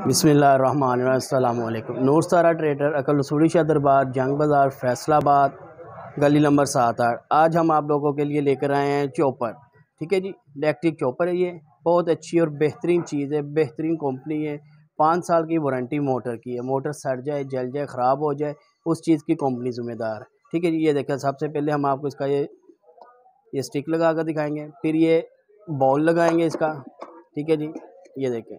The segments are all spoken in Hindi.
बिसमीम नूर सारा ट्रेडर अकल रसूड़ी शाह जंग बाज़ार, फैसलाबाद, गली नंबर सात आठ। आज हम आप लोगों के लिए लेकर आए हैं चॉपर। ठीक है जी? इलेक्ट्रिक चॉपर है ये। बहुत अच्छी और बेहतरीन चीज़ है। बेहतरीन कंपनी है। पाँच साल की वारंटी मोटर की है। मोटर सड़ जाए, जल जाए, ख़राब हो जाए, उस चीज़ की कंपनी ज़िम्मेदार है। ठीक है जी? ये देखें सबसे पहले हम आपको इसका ये ये स्टिक लगा कर दिखाएँगे। फिर ये बॉल लगाएँगे इसका। ठीक है जी? ये देखें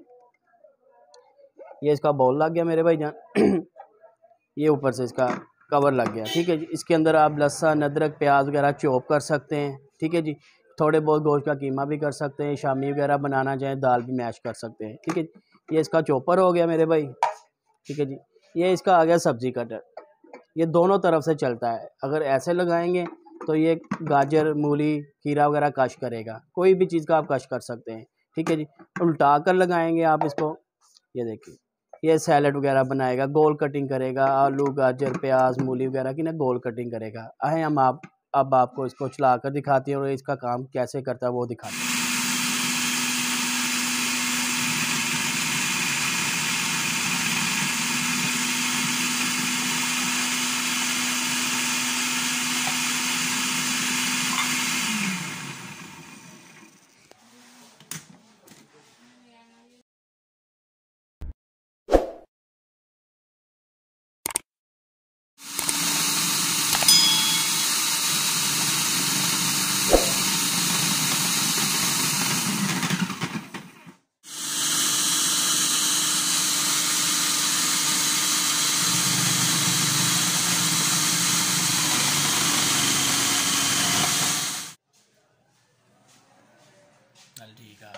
ये इसका बॉल लग गया मेरे भाई जान ये ऊपर से इसका कवर लग गया, ठीक है जी? इसके अंदर आप लहसन, अदरक, प्याज वगैरह चॉप कर सकते हैं, ठीक है जी? थोड़े बहुत गोश्त का कीमा भी कर सकते हैं, शामी वगैरह बनाना चाहें, दाल भी मैश कर सकते हैं, ठीक है ये इसका चॉपर हो गया मेरे भाई, ठीक है जी? ये इसका आ गया सब्ज़ी कटर ये दोनों तरफ़ से चलता है। अगर ऐसे लगाएँगे तो ये गाजर, मूली, खीरा वगैरह कश करेगा। कोई भी चीज़ का आप कश कर सकते हैं, ठीक है जी? उल्टा कर लगाएँगे आप इसको, ये देखिए। ये सैलड वगैरह बनाएगा, गोल कटिंग करेगा, आलू, गाजर, प्याज, मूली वगैरह की ना गोल कटिंग करेगा। आए हम आप, अब आपको इसको चला कर दिखाते हैं और इसका काम कैसे करता है वो दिखाते हैं। la liga